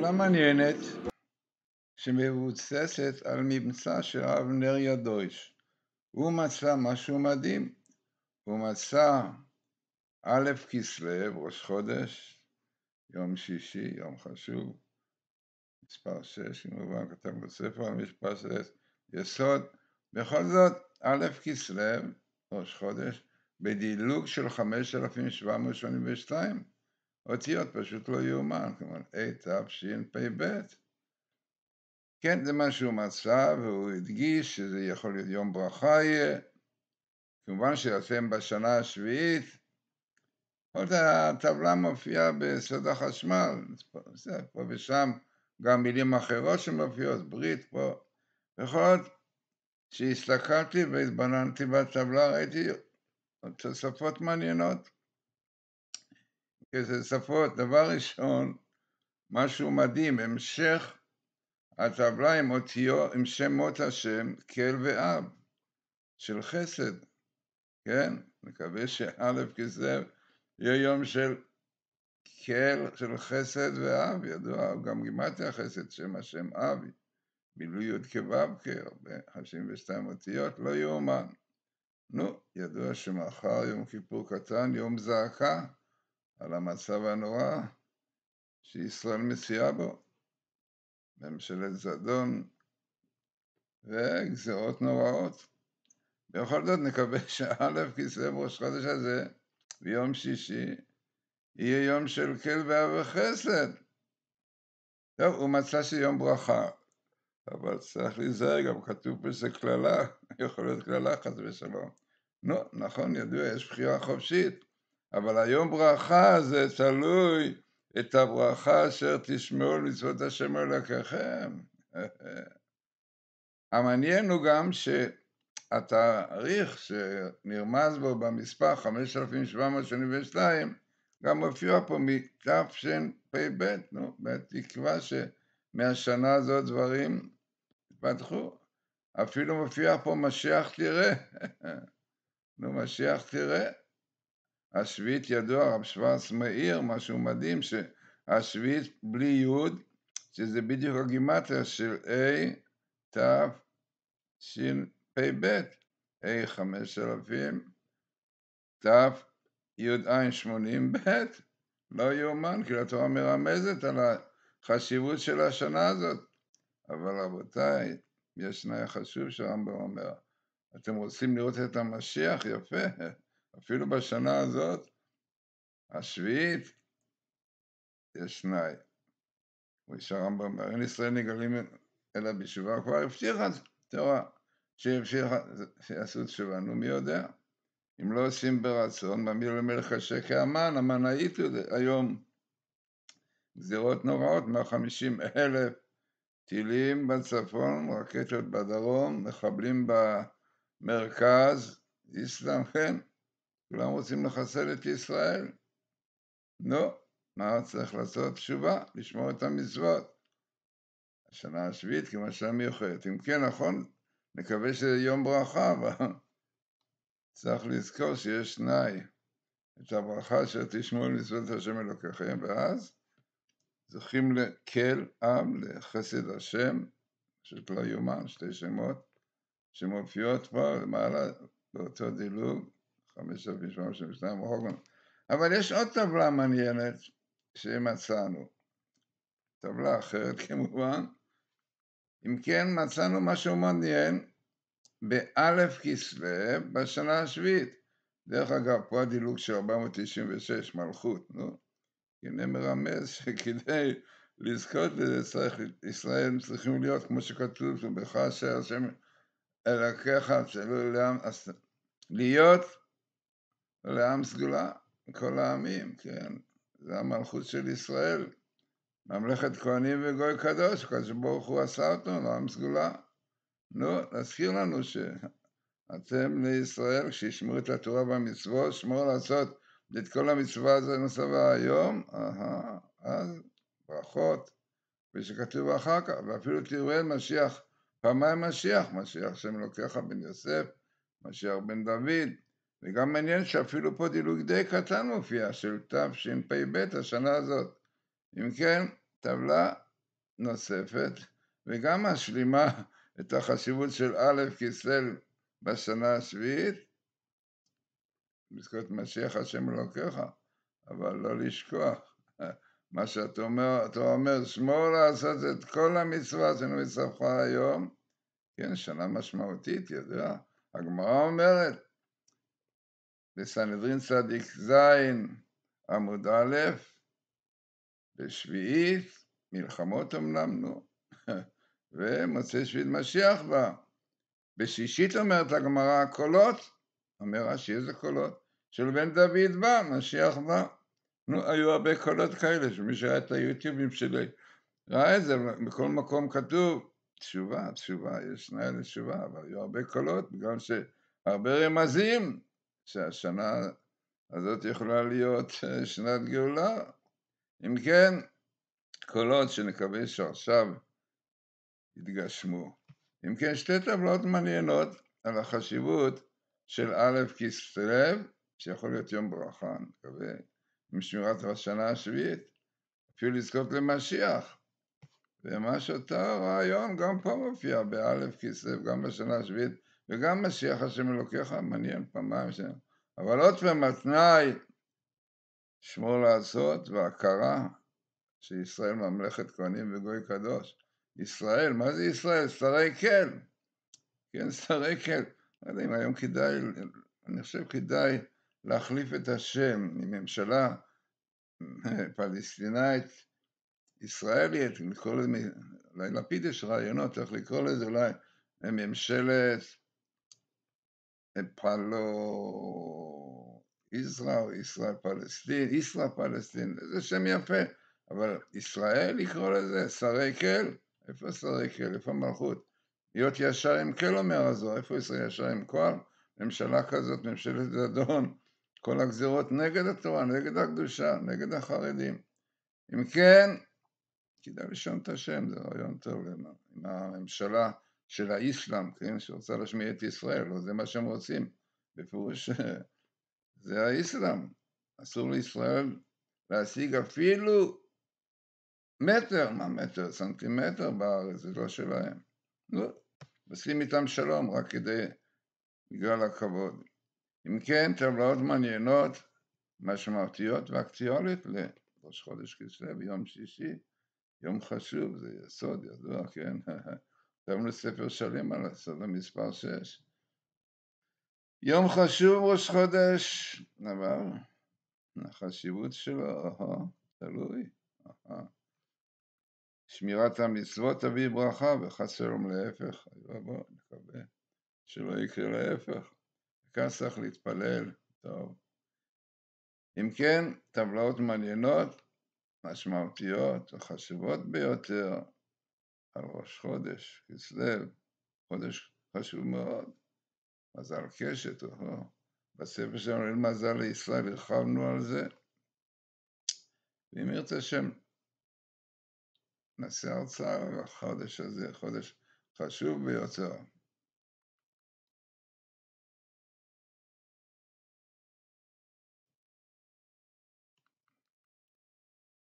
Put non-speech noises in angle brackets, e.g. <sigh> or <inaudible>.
טבלה מעניינת שמבוססת על ממצא של הרב נר ידויש. הוא מצא משהו מדהים, הוא מצא א' כסלו, ראש חודש, יום שישי, יום חשוב, מספר 6, אם הוא כתב בספר על משפט יסוד, בכל זאת, א' כסלו, ראש חודש, בדילוג של 5,782, אותיות פשוט לא יאומן, כלומר, התשפ"ב. כן, זה מה שהוא מצא, והוא הדגיש שזה יכול להיות יום ברכה יהיה. כמובן שאתם בשנה השביעית, עוד הטבלה מופיעה בסוד החשמל, פה ושם גם מילים אחרות שמופיעות, ברית פה, בכל זאת, כשהסתכלתי והתבוננתי בטבלה ראיתי תוספות מעניינות. תוספות, דבר ראשון, משהו מדהים, המשך הטבלה עם אותיות, עם שמות השם, כל ואב, של חסד, כן? מקווה שא' כסלו יהיה יום של כל, של חסד ואב, ידוע, גם גימטיה חסד, שם השם אבי, מילוי י' כו' ב-52 אותיות, לא יאומן. נו, ידוע שמחר יום כיפור קטן, יום זעקה על המצב הנורא שישראל מציעה בו. ממשלת זדון וגזרות נוראות. בכל זאת נקווה שא' כסלו ראש חודש הזה ביום שישי יהיה יום של כל ואב וחסד. טוב, הוא מצא שיום ברכה, אבל צריך להיזהר, גם כתוב פה שזה קללה, <laughs> יכול להיות קללה חס ושלום. נו, נכון, ידוע, יש בחירה חופשית, אבל היום ברכה זה תלוי את הברכה אשר תשמעו על מצוות השם אלוקיכם. <laughs> המעניין הוא גם שהתאריך שנרמז בו במספר 5782 גם מופיע פה מתשפ"ב, נו, בתקווה שמהשנה הזאת דברים יתפתחו. אפילו מופיע פה משיח תראה. <laughs> נו, משיח תראה. השביעית ידוע, רב שוורץ מאיר, משהו מדהים, שהשביעית בלי י', שזה בדיוק הגימטריה של A, ת', ב', A חמש אלפים, ת', י"ע שמונים ב', לא יאומן, כי התורה מרמזת על החשיבות של השנה הזאת. אבל רבותיי, יש תנאי חשוב שהרמב"ם אומר, אתם רוצים לראות את המשיח? יפה. אפילו בשנה הזאת, השביעית, יש תנאי. ויש הרמב"ם, אין ישראל נגלים אלא בתשובה, הוא כבר הבטיחה תורה, שהבטיחה, שיעשו תשובה, נו מי יודע? אם לא עושים ברצון, מעמיד למלך קשה כאמן, המן הייתו היום גזירות נוראות, 150 אלף טילים בצפון, רקטות בדרום, מחבלים במרכז, איסלאם, כן, כולם רוצים לחסל את ישראל. נו, מה צריך לעשות? תשובה, לשמור את המצוות. השנה השביעית כמשל מיוחדת. אם כן, נכון, נקווה שזה יום ברכה, אבל <laughs> צריך לזכור שיש תנאי. את הברכה אשר תשמעו מצוות השם אלוקיכם, ואז זוכים לקל עם, לחסד השם, פשוט לא יאומן, שתי שמות שמופיעות פה למעלה באותו דילוג. 5,772 רחוק אבל יש עוד טבלה מעניינת שמצאנו, טבלה אחרת כמובן. אם כן, מצאנו משהו מעניין באלף כסלו בשנה השביעית. דרך אגב, פה הדילוג של 496, מלכות, נו. הנה מרמז שכדי לזכות לזה צריך, ישראל צריכים להיות כמו שכתוב, ובך אשר השם אלוקיך, להיות לעם סגולה, כל העמים, כן, זה המלכות של ישראל, ממלכת כהנים וגוי קדוש, הקדוש ברוך הוא עשה אותו לעם סגולה. נו, להזכיר לנו שאתם לישראל, כשישמעו את התורה והמצוות, שמור לעשות את כל המצווה הזו נוספה היום, אהה, אז ברכות, ושכתוב אחר כך, ואפילו תראו משיח, פעמיים משיח, משיח שם לוקח בן יוסף, משיח בן דוד, וגם מעניין שאפילו פה דילוג די קטן מופיע, של תשפ"ב, השנה הזאת. אם כן, טבלה נוספת, וגם משלימה את החשיבות של א' כסלו בשנה השביעית, לזכות משיח השם אלוקיך, אבל לא לשכוח. <laughs> מה שאתה אומר, אתה אומר, שמור לעשות את כל המצווה שאני מצווך היום, כן, שנה משמעותית, ידוע. הגמרא אומרת, בסנהדרין צדיק ז', עמוד א', בשביעית, מלחמות אמנם, נו, <laughs> ומוצא שביעית משיח בה. בשישית אומרת הגמרא, קולות, אומר רש"י, איזה קולות? של בן דוד בא, משיח בא. נו, היו הרבה קולות כאלה, שמי שהיה את היוטיובים שלי ראה את זה, בכל מקום כתוב, תשובה, תשובה, יש נאה לתשובה, אבל היו הרבה קולות, בגלל שהרבה רמזים שהשנה הזאת יכולה להיות שנת גאולה. אם כן, קולות שנקווה שעכשיו יתגשמו. אם כן, שתי טבלות מעניינות על החשיבות של א' כסלו, שיכול להיות יום ברכה, אני מקווה, עם שמירת השנה השביעית, אפילו לזכות למשיח. ומה שאותו רעיון גם פה מופיע באלף כסלו, גם בשנה השביעית, וגם משיח השם אלוקיך, מעניין פעמיים שם. אבל עוד פעם, התנאי, שמור לעשות והכרה שישראל ממלכת כהנים וגוי קדוש. ישראל, מה זה ישראל? שרי כל. כן, שרי כל. לא יודע אם היום כדאי, אני חושב כדאי להחליף את השם מממשלה פלסטינאית ישראלית, לקרוא לזה, אולי לפיד יש רעיונות איך לקרוא לזה, אולי ממשלת פלו ישראל, ישראל פלסטין, ישראל פלסטין, זה שם יפה, אבל ישראל לקרוא לזה, שרי כל, איפה שרי כל, איפה מלכות? להיות ישר עם כל אומר הזו, איפה ישראל ישר עם כל? ממשלה כזאת, ממשלת זדון, כל הגזירות נגד התורה, נגד הקדושה, נגד החרדים. אם כן, כדאי לשאול את השם, זה רעיון טוב עם הממשלה של האסלאם, כן, שרוצה להשמיע את ישראל, לא זה מה שהם רוצים, בפירוש <laughs> זה האסלאם, אסור לישראל להשיג אפילו מטר, מה מטר? סנטימטר בארץ, זה לא שלהם. לא, עושים איתם שלום רק כדי, בגלל הכבוד. אם כן, טבלאות מעניינות, משמעותיות ואקטיואלית לראש חודש כסלו, יום שישי, יום חשוב, זה יסוד ידוע, כן? <laughs> כתבנו ספר שלם על הסוד המספר 6. יום חשוב ראש חודש, אבל החשיבות שלו, אהו, תלוי. אהו. שמירת המצוות תביא ברכה וחסר להם להפך, בוא נקווה שלא יקרה להפך. כאן צריך להתפלל, טוב. אם כן, טבלאות מעניינות, משמעותיות וחשובות ביותר על ראש חודש, כסלו, חודש חשוב מאוד, מזל קשת, או בספר שלנו אין מזל לישראל, הרחבנו על זה. ואם ירצה השם, נעשה הרצאה על החודש הזה, חודש חשוב ביותר.